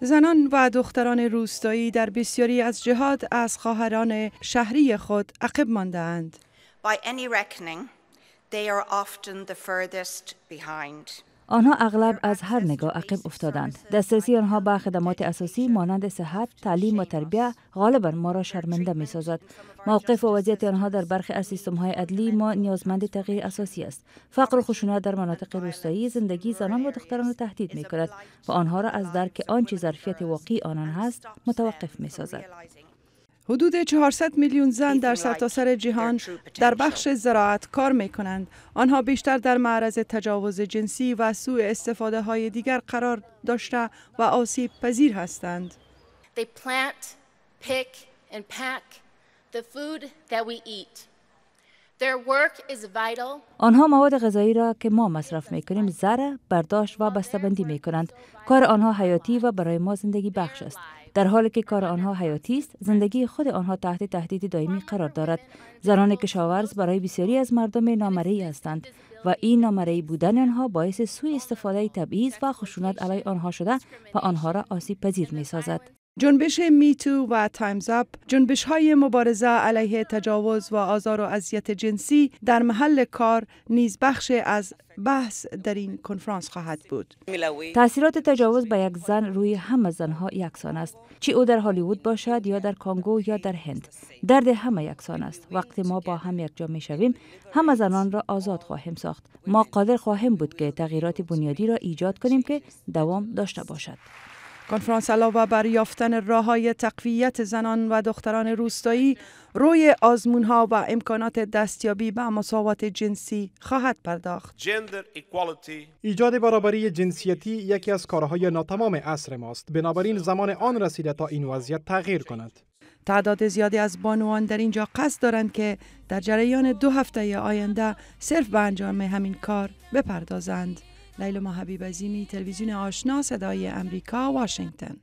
زنان و دختران روستایی در بسیاری از جهات از خواهران شهری خود عقب ماندهاند. By. آنها اغلب از هر نگاه عقب افتادند. دسترسی آنها به خدمات اساسی مانند صحت، تعلیم و تربیه غالبا ما را شرمنده می سازد. موقف و وضعیت آنها در برخی از سیستم های عدلی ما نیازمند تغییر اساسی است. فقر و خشونت در مناطق روستایی زندگی زنان و دختران را تهدید می کند و آنها را از درک آنچه ظرفیت واقعی آنان هست متوقف می سازد. حدود 400 میلیون زن در سرتاسر سر جهان در بخش زراعت کار می کنند. آنها بیشتر در معرض تجاوز جنسی و سوء استفاده های دیگر قرار داشته و آسیب پذیر هستند. They plant, pick and pack the food that we eat. آنها مواد غذایی را که ما مصرف می کنیم زرع، برداشت و بسته‌بندی می کنند. کار آنها حیاتی و برای ما زندگی بخش است. در حالی که کار آنها حیاتی است زندگی خود آنها تحت تهدید دائمی قرار دارد زنان کشاورز برای بسیاری از مردم نامرئی هستند و این نامرئی بودن آنها باعث سوء استفاده تبعیض و خشونت علیه آنها شده و آنها را آسیب پذیر می سازد جنبش MeToo و Time's Up جنبش های مبارزه علیه تجاوز و آزار و اذیت جنسی در محل کار نیز بخش از بحث در این کنفرانس خواهد بود. تاثیرات تجاوز به یک زن روی همه زنها یکسان است. چی او در هالیوود باشد یا در کانگو یا در هند. درد همه یکسان است. وقتی ما با هم یک می شویم، همه زنان را آزاد خواهیم ساخت. ما قادر خواهیم بود که تغییرات بنیادی را ایجاد کنیم که دوام داشته باشد. کنفرانس علاوه بر یافتن راه های تقویت زنان و دختران روستایی روی آزمون ها و امکانات دستیابی به مساوات جنسی خواهد پرداخت. ایجاد برابری جنسیتی یکی از کارهای ناتمام عصر ماست. بنابراین زمان آن رسیده تا این وضعیت تغییر کند. تعداد زیادی از بانوان در اینجا قصد دارند که در جریان دو هفته آینده صرف به انجام همین کار بپردازند. لیلا حبیب عظیمی تلویزیون آشنا صدای امریکا واشنگتن.